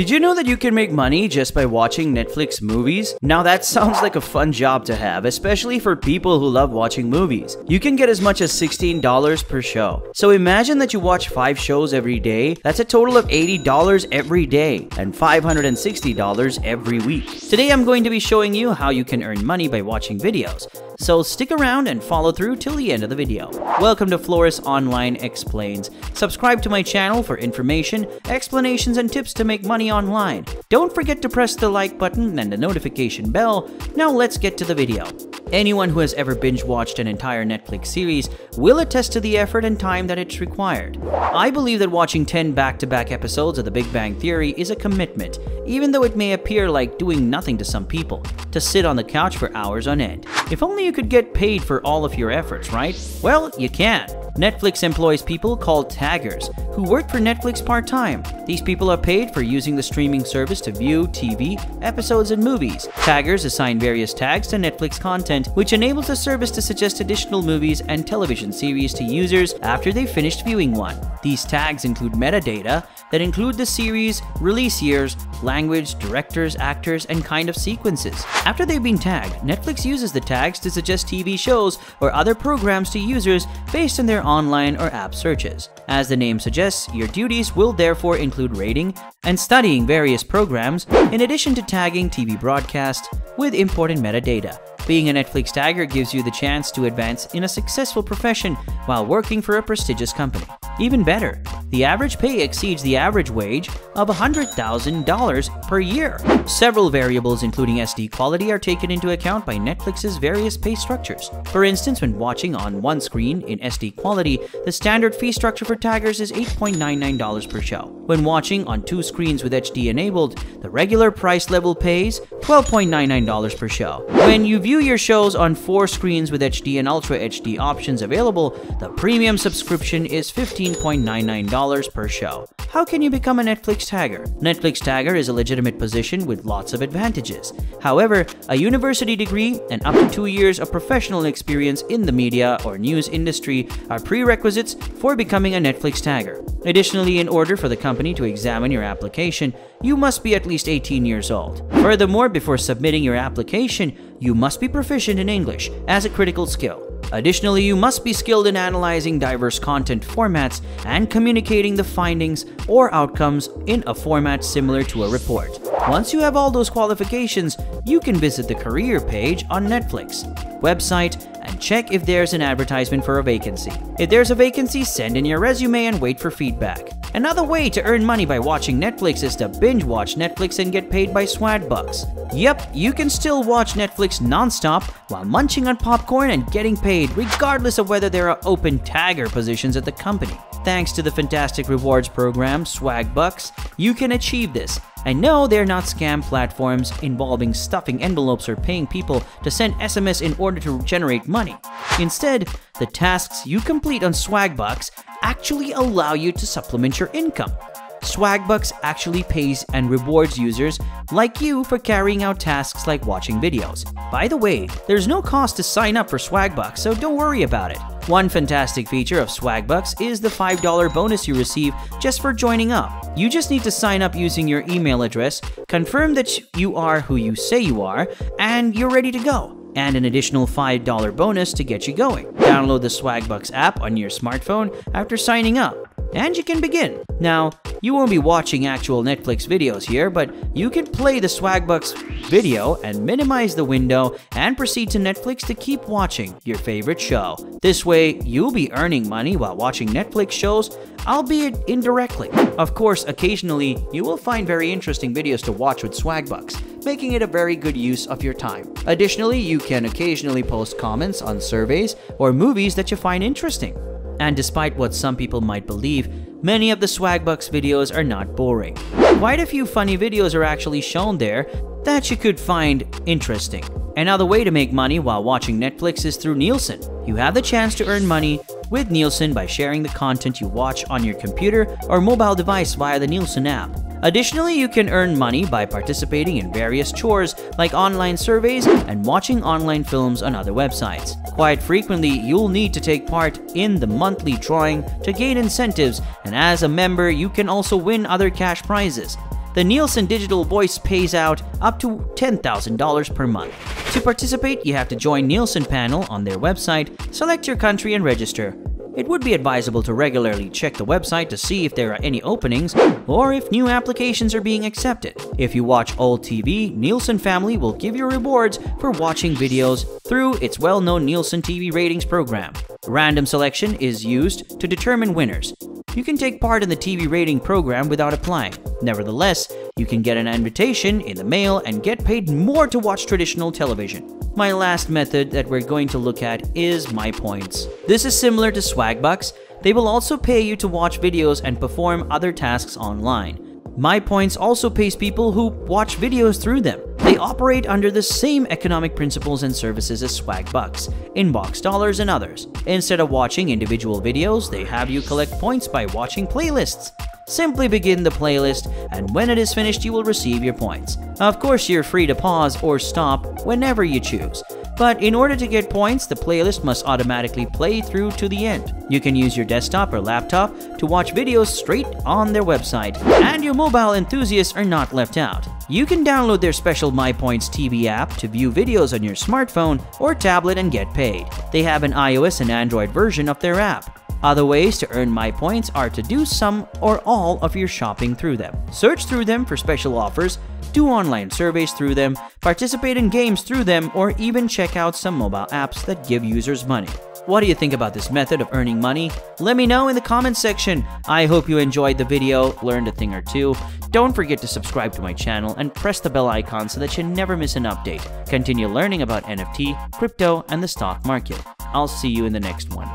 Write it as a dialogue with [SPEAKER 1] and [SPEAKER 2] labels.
[SPEAKER 1] Did you know that you can make money just by watching Netflix movies? Now that sounds like a fun job to have, especially for people who love watching movies. You can get as much as $16 per show. So imagine that you watch 5 shows every day, that's a total of $80 every day and $560 every week. Today I'm going to be showing you how you can earn money by watching videos. So stick around and follow through till the end of the video. Welcome to Flores Online Explains. Subscribe to my channel for information, explanations, and tips to make money online. Don't forget to press the like button and the notification bell. Now let's get to the video. Anyone who has ever binge watched an entire Netflix series will attest to the effort and time that it's required. I believe that watching 10 back to back episodes of The Big Bang Theory is a commitment, even though it may appear like doing nothing to some people, to sit on the couch for hours on end. If only you could get paid for all of your efforts, right? Well, you can. Netflix employs people called taggers who work for Netflix part time. These people are paid for using the streaming service to view TV, episodes, and movies. Taggers assign various tags to Netflix content, which enables the service to suggest additional movies and television series to users after they've finished viewing one. These tags include metadata that include the series, release years, language, directors, actors, and kind of sequences. After they've been tagged, Netflix uses the tags to suggest TV shows or other programs to users based on their online or app searches. As the name suggests, your duties will therefore include rating and studying various programs in addition to tagging TV broadcasts with important metadata. Being a Netflix tagger gives you the chance to advance in a successful profession while working for a prestigious company. Even better, the average pay exceeds the average wage of $100,000 per year. Several variables including SD quality are taken into account by Netflix's various pay structures. For instance, when watching on one screen in SD quality, the standard fee structure for taggers is $8.99 per show. When watching on two screens with HD enabled, the regular price level pays $12.99 per show. When you view your shows on four screens with HD and Ultra HD options available, the premium subscription is $15.99 per show. How can you become a Netflix tagger? Netflix tagger is a legitimate position with lots of advantages. However, a university degree and up to two years of professional experience in the media or news industry are prerequisites for becoming a Netflix tagger. Additionally, in order for the company to examine your application, you must be at least 18 years old. Furthermore, before submitting your application, you must be proficient in English as a critical skill. Additionally, you must be skilled in analyzing diverse content formats and communicating the findings or outcomes in a format similar to a report. Once you have all those qualifications, you can visit the career page on Netflix website and check if there's an advertisement for a vacancy. If there's a vacancy, send in your resume and wait for feedback. Another way to earn money by watching Netflix is to binge watch Netflix and get paid by Swagbucks. Yep, you can still watch Netflix nonstop while munching on popcorn and getting paid regardless of whether there are open tagger positions at the company. Thanks to the fantastic rewards program, Swagbucks, you can achieve this. I know they're not scam platforms involving stuffing envelopes or paying people to send SMS in order to generate money. Instead, the tasks you complete on Swagbucks actually allow you to supplement your income. Swagbucks actually pays and rewards users like you for carrying out tasks like watching videos. By the way, there's no cost to sign up for Swagbucks, so don't worry about it. One fantastic feature of Swagbucks is the $5 bonus you receive just for joining up. You just need to sign up using your email address, confirm that you are who you say you are, and you're ready to go and an additional $5 bonus to get you going. Download the Swagbucks app on your smartphone after signing up, and you can begin. Now, you won't be watching actual Netflix videos here, but you can play the Swagbucks video and minimize the window and proceed to Netflix to keep watching your favorite show. This way, you'll be earning money while watching Netflix shows, albeit indirectly. Of course, occasionally, you will find very interesting videos to watch with Swagbucks, making it a very good use of your time. Additionally, you can occasionally post comments on surveys or movies that you find interesting. And despite what some people might believe, many of the Swagbucks videos are not boring. Quite a few funny videos are actually shown there that you could find interesting. Another way to make money while watching Netflix is through Nielsen. You have the chance to earn money with Nielsen by sharing the content you watch on your computer or mobile device via the Nielsen app. Additionally, you can earn money by participating in various chores like online surveys and watching online films on other websites. Quite frequently, you'll need to take part in the monthly drawing to gain incentives, and as a member, you can also win other cash prizes. the Nielsen Digital Voice pays out up to $10,000 per month. To participate, you have to join Nielsen panel on their website, select your country and register. It would be advisable to regularly check the website to see if there are any openings or if new applications are being accepted. If you watch old TV, Nielsen Family will give you rewards for watching videos through its well-known Nielsen TV ratings program. Random selection is used to determine winners. You can take part in the TV rating program without applying. Nevertheless, you can get an invitation in the mail and get paid more to watch traditional television. My last method that we're going to look at is My Points. This is similar to Swagbucks. They will also pay you to watch videos and perform other tasks online. My Points also pays people who watch videos through them. They operate under the same economic principles and services as Swagbucks, Inbox Dollars, and others. Instead of watching individual videos, they have you collect points by watching playlists. Simply begin the playlist, and when it is finished, you will receive your points. Of course, you're free to pause or stop whenever you choose. But in order to get points, the playlist must automatically play through to the end. You can use your desktop or laptop to watch videos straight on their website, and your mobile enthusiasts are not left out. You can download their special MyPoints TV app to view videos on your smartphone or tablet and get paid. They have an iOS and Android version of their app. Other ways to earn my points are to do some or all of your shopping through them. Search through them for special offers, do online surveys through them, participate in games through them, or even check out some mobile apps that give users money. What do you think about this method of earning money? Let me know in the comments section. I hope you enjoyed the video, learned a thing or two. Don't forget to subscribe to my channel and press the bell icon so that you never miss an update. Continue learning about NFT, crypto, and the stock market. I'll see you in the next one.